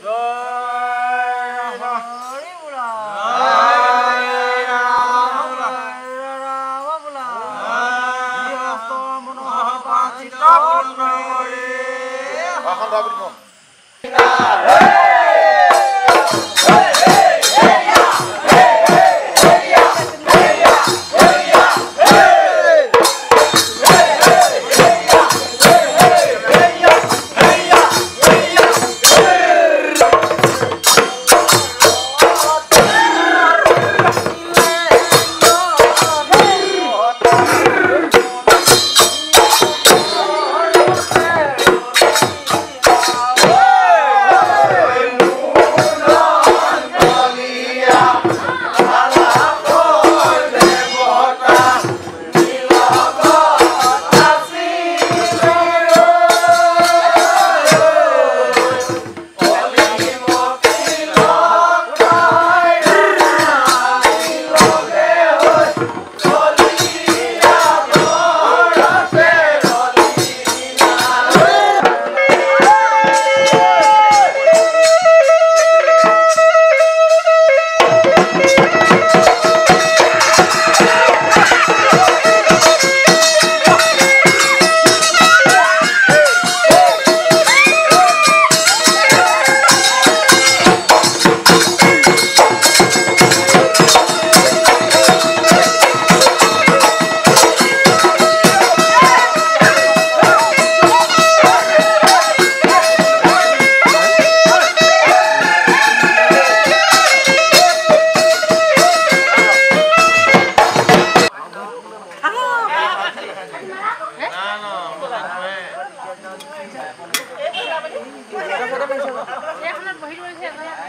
Hey!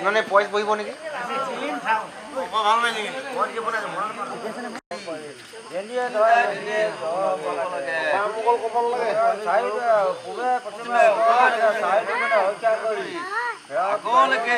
মানে পইচ বহিব নেকি আগলৈকে